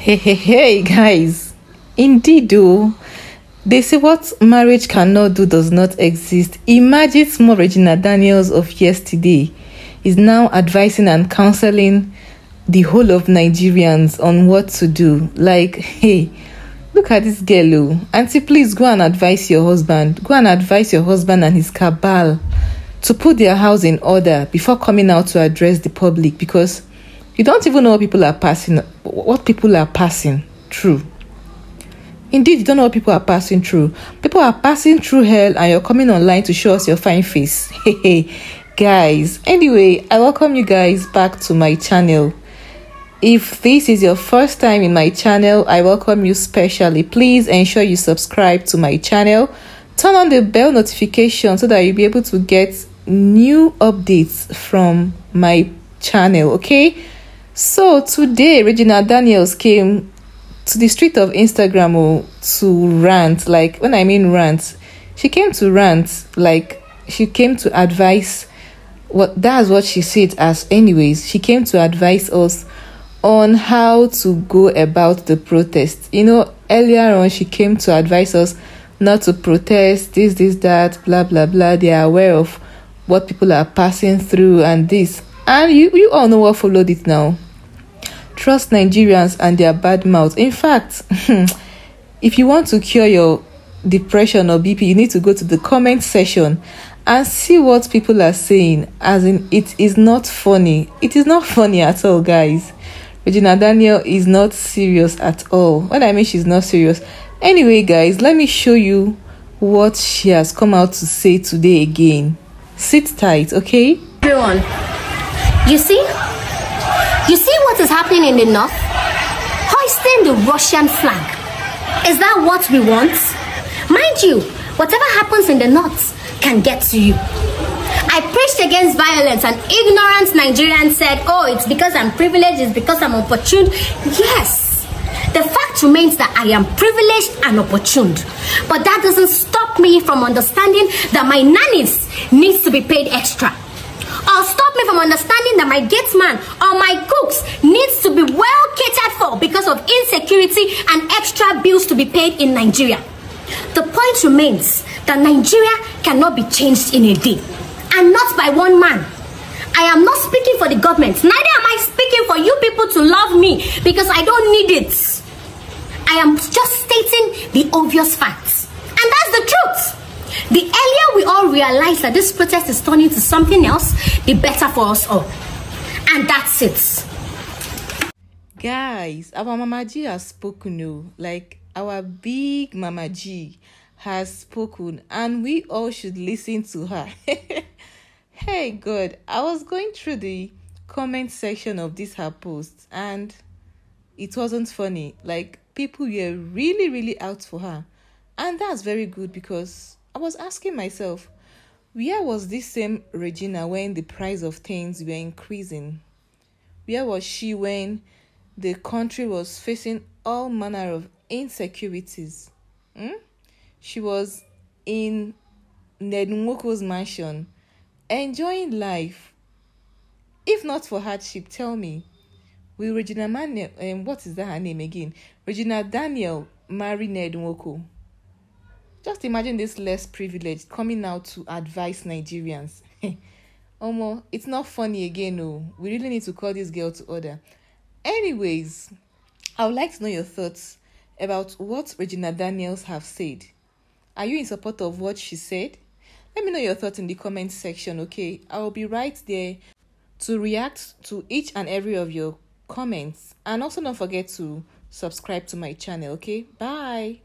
Hey, hey, hey, guys. Indeed, though. They say what marriage cannot do does not exist. Imagine small Regina Daniels of yesterday is now advising and counseling the whole of Nigerians on what to do. Like, hey, look at this girl. Oh. Auntie, please go and advise your husband. Go and advise your husband and his cabal to put their house in order before coming out to address the public because you don't even know what people are passing what people are passing through. Indeed you don't know what people are passing through. People are passing through hell and you're coming online to show us your fine face. Hey guys. Anyway i welcome you guys back to my channel. If this is your first time in my channel i welcome you specially. Please ensure you subscribe to my channel. Turn on the bell notification so that you'll be able to get new updates from my channel okay so today, Regina Daniels came to the street of Instagram oh, to rant. Like when I mean rant, she came to rant. Like she came to advise. What that's what she said as. Anyways, she came to advise us on how to go about the protest. You know, earlier on she came to advise us not to protest this, this, that, blah, blah, blah. They are aware of what people are passing through and this. And you, you all know what followed it now trust Nigerians and their bad mouth. In fact, if you want to cure your depression or BP, you need to go to the comment section and see what people are saying. As in, it is not funny. It is not funny at all, guys. Regina Daniel is not serious at all. What I mean she's not serious. Anyway, guys, let me show you what she has come out to say today again. Sit tight, okay? Everyone, you see, you see what is happening in the north? Hoisting the Russian flag. Is that what we want? Mind you, whatever happens in the north can get to you. I preached against violence and ignorant Nigerians said, oh, it's because I'm privileged, it's because I'm opportune. Yes, the fact remains that I am privileged and opportuned. But that doesn't stop me from understanding that my nannies needs to be paid extra or stop me from understanding that my gate man or my cooks needs to be well catered for because of insecurity and extra bills to be paid in Nigeria. The point remains that Nigeria cannot be changed in a day and not by one man. I am not speaking for the government, neither am I speaking for you people to love me because I don't need it. I am just stating the obvious facts. And that's the realize that this protest is turning to something else, the better for us all. And that's it. Guys, our Mama G has spoken, no. Like, our big Mama G has spoken, and we all should listen to her. hey, God, I was going through the comment section of this her post, and it wasn't funny. Like, people were really, really out for her. And that's very good because I was asking myself, where was this same Regina when the price of things were increasing? Where was she when the country was facing all manner of insecurities? Hmm? She was in Ned mansion, enjoying life. If not for hardship, tell me, will Regina Man- um, what is that her name again? Regina Daniel marry Ned? Just imagine this less privileged coming out to advise Nigerians. Omo, it's not funny again, no. We really need to call this girl to order. Anyways, I would like to know your thoughts about what Regina Daniels have said. Are you in support of what she said? Let me know your thoughts in the comment section, okay? I will be right there to react to each and every of your comments. And also don't forget to subscribe to my channel, okay? Bye.